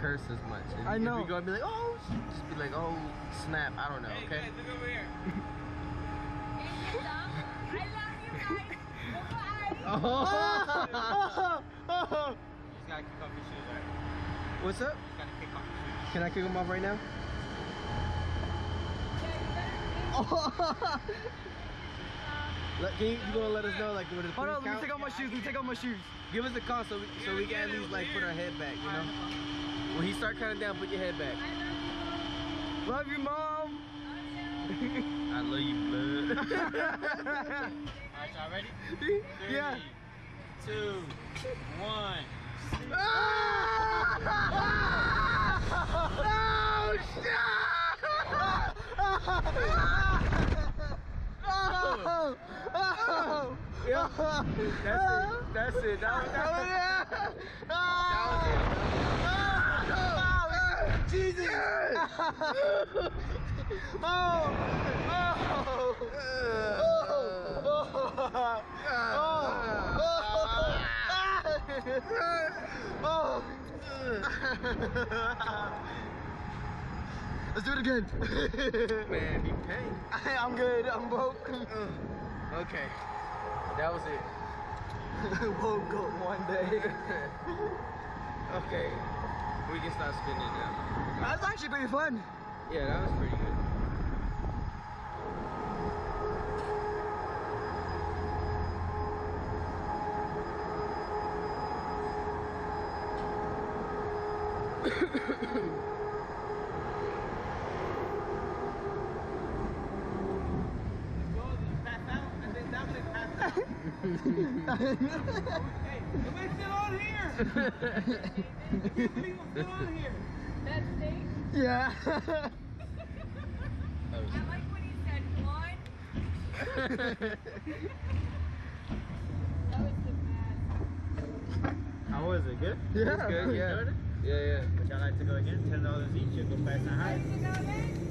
curse as much. If, I know. If we go and be like, oh, just be like, oh, snap. I don't know. Hey Okay. guys, look over here. Oh. You just gotta kick off your shoes, right? What's up? You just gotta kick off your shoes. Can I kick him off right now? Let, can you, you gonna let us know like what the Hold on, let me take off my shoes. Let me take off my shoes. Give us a count so we, so we can at least like put our head back, you know? When he start counting down, put your head back. Love you, mom. I love you, blood. Alright, y'all ready? Three, Yeah. two, one. Ah! Oh, oh, Yeah. That's it. That's it. That was, that was, that was it. Jesus! oh! Oh! Let's do it again. Man, you pain. I'm good. I'm broke. Uh. Okay. That was it. Woke up one day. Okay. We can start spinning now. That's actually pretty fun. Yeah, that was pretty good. Pass out, and then that was pass out. Hey, nobody's still on here. Can't still on here. That thing, Yeah. I like when he said one. That was the best. How was it? Good? Yeah. It's good, yeah. Yeah, yeah. Would y'all like to go again? Ten dollars each. You'll go fast and high.